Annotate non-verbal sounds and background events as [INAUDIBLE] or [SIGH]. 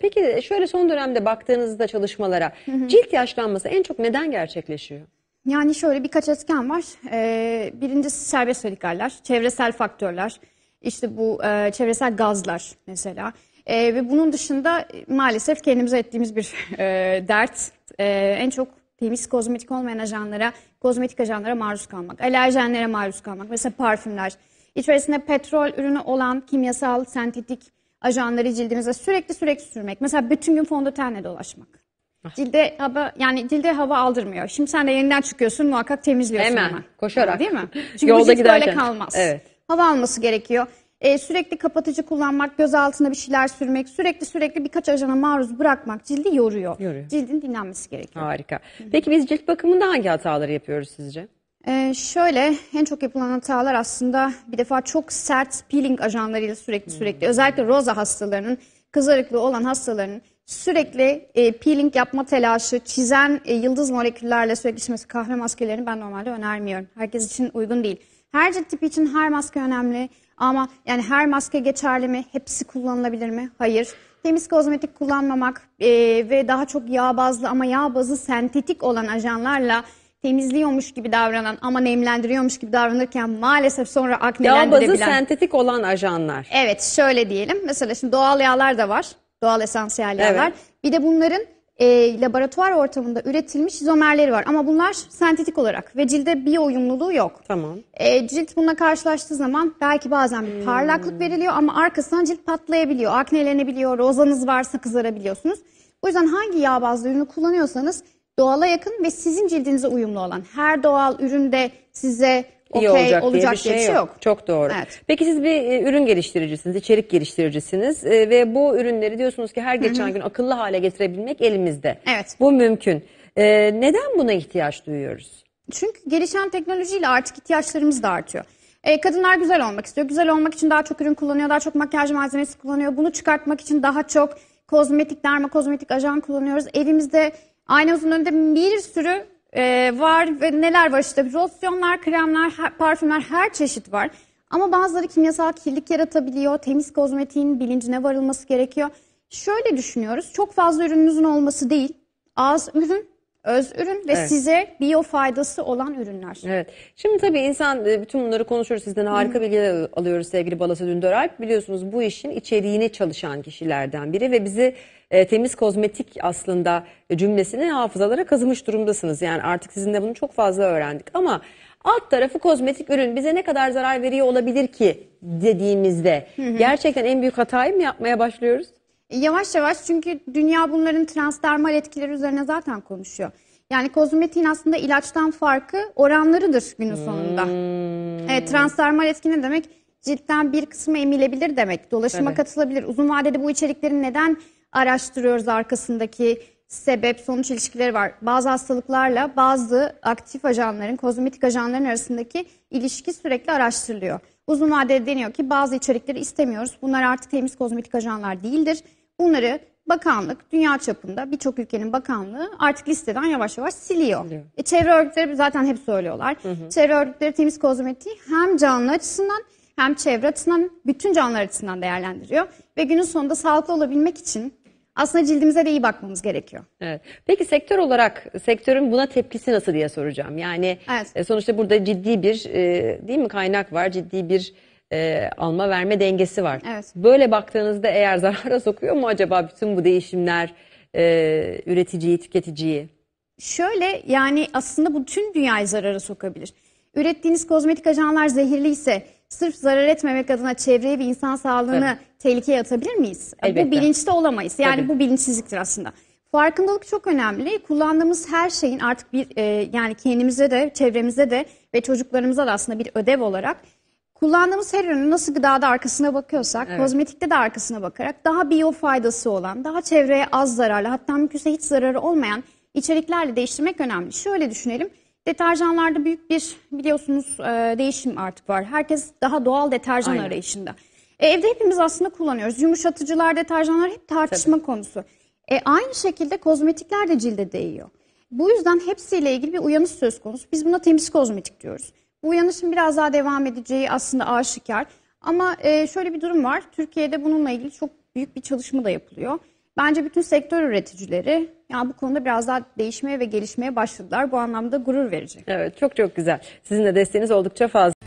Peki şöyle son dönemde baktığınızda çalışmalara cilt yaşlanması en çok neden gerçekleşiyor? Yani şöyle birkaç etken var. Ee, birincisi serbest radikaller, çevresel faktörler, işte bu e, çevresel gazlar mesela. Ee, ve bunun dışında e, maalesef kendimize ettiğimiz bir [LAUGHS] e, dert. E, en çok temiz kozmetik olmayan ajanlara, kozmetik ajanlara maruz kalmak, alerjenlere maruz kalmak. Mesela parfümler. İçerisinde petrol ürünü olan kimyasal, sentetik ajanları cildimize sürekli sürekli sürmek. Mesela bütün gün fondötenle dolaşmak. Cilde hava yani cilde hava aldırmıyor. Şimdi sen de yeniden çıkıyorsun muhakkak temizliyorsun Hemen, hemen. koşarak. Değil mi? [LAUGHS] Çünkü Yolda bu cilt giderken. böyle kalmaz. Evet. Hava alması gerekiyor. Ee, sürekli kapatıcı kullanmak, göz altına bir şeyler sürmek, sürekli sürekli birkaç ajana maruz bırakmak cildi yoruyor. Yoruyor. Cildin dinlenmesi gerekiyor. Harika. Peki biz cilt bakımında hangi hataları yapıyoruz sizce? Ee, şöyle en çok yapılan hatalar aslında bir defa çok sert peeling ajanlarıyla sürekli sürekli özellikle roza hastalarının kızarıklığı olan hastaların sürekli e, peeling yapma telaşı, çizen e, yıldız moleküllerle sürekli içmesi kahve maskelerini ben normalde önermiyorum. Herkes için uygun değil. Her cilt tipi için her maske önemli ama yani her maske geçerli mi? Hepsi kullanılabilir mi? Hayır. Temiz kozmetik kullanmamak e, ve daha çok yağ bazlı ama yağ bazı sentetik olan ajanlarla temizliyormuş gibi davranan ama nemlendiriyormuş gibi davranırken maalesef sonra Yağ bazı aknelendirebilen. sentetik olan ajanlar. Evet şöyle diyelim. Mesela şimdi doğal yağlar da var. Doğal esansiyel yağlar. Evet. Bir de bunların e, laboratuvar ortamında üretilmiş izomerleri var. Ama bunlar sentetik olarak ve cilde biyo uyumluluğu yok. Tamam. E, cilt bununla karşılaştığı zaman belki bazen bir parlaklık veriliyor ama arkasından cilt patlayabiliyor, aknelenebiliyor, rozanız varsa kızarabiliyorsunuz. O yüzden hangi yağ bazlı ürünü kullanıyorsanız doğala yakın ve sizin cildinize uyumlu olan her doğal üründe size okey olacak, olacak, diye bir şey yok. Çok doğru. Evet. Peki siz bir e, ürün geliştiricisiniz, içerik geliştiricisiniz e, ve bu ürünleri diyorsunuz ki her geçen gün akıllı hale getirebilmek elimizde. Evet. Bu mümkün. E, neden buna ihtiyaç duyuyoruz? Çünkü gelişen teknolojiyle artık ihtiyaçlarımız da artıyor. E, kadınlar güzel olmak istiyor. Güzel olmak için daha çok ürün kullanıyor, daha çok makyaj malzemesi kullanıyor. Bunu çıkartmak için daha çok kozmetik, dermakozmetik ajan kullanıyoruz. Evimizde aynamızın önünde bir sürü e, var ve neler var işte losyonlar, kremler, her- parfümler her çeşit var. Ama bazıları kimyasal kirlilik yaratabiliyor. Temiz kozmetiğin bilincine varılması gerekiyor. Şöyle düşünüyoruz. Çok fazla ürününüzün olması değil. Az [LAUGHS] ürün, öz ürün ve Evet. size biyo faydası olan ürünler. Evet. Şimdi tabii insan e, bütün bunları konuşuyoruz. Sizden harika bilgiler alıyoruz sevgili Balası Dündöralp. Biliyorsunuz bu işin içeriğini çalışan kişilerden biri ve bizi e, temiz kozmetik aslında cümlesini hafızalara kazımış durumdasınız. Yani artık sizinle bunu çok fazla öğrendik ama alt tarafı kozmetik ürün bize ne kadar zarar veriyor olabilir ki dediğimizde gerçekten en büyük hatayı mı yapmaya başlıyoruz? Yavaş yavaş çünkü dünya bunların transdermal etkileri üzerine zaten konuşuyor. Yani kozmetiğin aslında ilaçtan farkı oranlarıdır günün sonunda. Evet, transdermal etki ne demek? Ciltten bir kısmı emilebilir demek. Dolaşıma Tabii. katılabilir. Uzun vadede bu içeriklerin neden araştırıyoruz arkasındaki sebep sonuç ilişkileri var. Bazı hastalıklarla bazı aktif ajanların, kozmetik ajanların arasındaki ilişki sürekli araştırılıyor. Uzun vadede deniyor ki bazı içerikleri istemiyoruz. Bunlar artık temiz kozmetik ajanlar değildir. Bunları bakanlık dünya çapında birçok ülkenin bakanlığı artık listeden yavaş yavaş siliyor. Siliyor. E, çevre örgütleri zaten hep söylüyorlar. Çevre örgütleri temiz kozmetiği hem canlı açısından hem çevre açısından bütün canlılar açısından değerlendiriyor. Ve günün sonunda sağlıklı olabilmek için aslında cildimize de iyi bakmamız gerekiyor. Evet. Peki sektör olarak sektörün buna tepkisi nasıl diye soracağım. Yani Evet. e, sonuçta burada ciddi bir e, değil mi kaynak var, ciddi bir e, alma verme dengesi var. Evet. Böyle baktığınızda eğer [LAUGHS] zarara sokuyor mu acaba bütün bu değişimler e, üreticiyi, tüketiciyi? Şöyle yani aslında bu tüm dünyayı zarara sokabilir. Ürettiğiniz kozmetik ajanlar zehirli ise sırf zarar etmemek adına çevreyi ve insan sağlığını tehlikeye atabilir miyiz? Elbette. Bu bilinçte olamayız. Yani Tabii. bu bilinçsizliktir aslında. Farkındalık çok önemli. Kullandığımız her şeyin artık bir e, yani kendimize de çevremize de ve çocuklarımıza da aslında bir ödev olarak kullandığımız her ürünün nasıl gıdada arkasına bakıyorsak, kozmetikte de arkasına bakarak daha biyo faydası olan, daha çevreye az zararlı hatta mümkünse hiç zararı olmayan içeriklerle değiştirmek önemli. Şöyle düşünelim. Deterjanlarda büyük bir biliyorsunuz e, değişim artık var. Herkes daha doğal deterjan Aynen. arayışında. E, evde hepimiz aslında kullanıyoruz. Yumuşatıcılar, deterjanlar hep tartışma konusu. E, aynı şekilde kozmetikler de cilde değiyor. Bu yüzden hepsiyle ilgili bir uyanış söz konusu. Biz buna temiz kozmetik diyoruz. Bu uyanışın biraz daha devam edeceği aslında aşikar. Ama e, şöyle bir durum var. Türkiye'de bununla ilgili çok büyük bir çalışma da yapılıyor. Bence bütün sektör üreticileri ya bu konuda biraz daha değişmeye ve gelişmeye başladılar. Bu anlamda gurur verici. Evet çok çok güzel. Sizin de desteğiniz oldukça fazla.